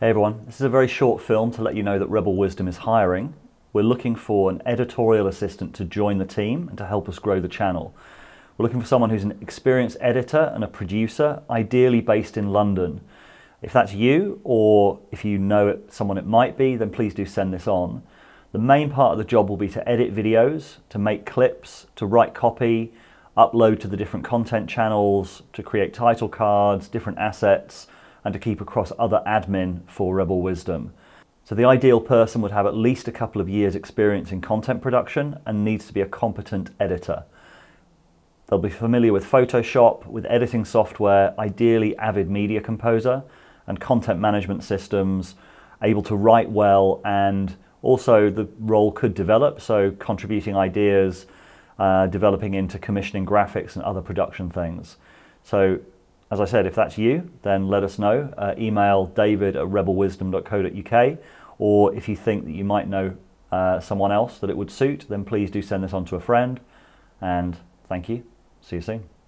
Hey everyone, this is a very short film to let you know that Rebel Wisdom is hiring. We're looking for an editorial assistant to join the team and to help us grow the channel. We're looking for someone who's an experienced editor and a producer, ideally based in London. If that's you, or if you know it, someone it might be, then please do send this on. The main part of the job will be to edit videos, to make clips, to write copy, upload to the different content channels, to create title cards, different assets, and to keep across other admin for Rebel Wisdom. So the ideal person would have at least a couple of years experience in content production and needs to be a competent editor. They'll be familiar with Photoshop, with editing software, ideally Avid Media Composer, and content management systems, able to write well, and also the role could develop, so contributing ideas, uh, developing into commissioning graphics and other production things. So as I said, if that's you, then let us know. Uh, email david at rebelwisdom.co.uk, or if you think that you might know uh, someone else that it would suit, then please do send this on to a friend. And thank you. See you soon.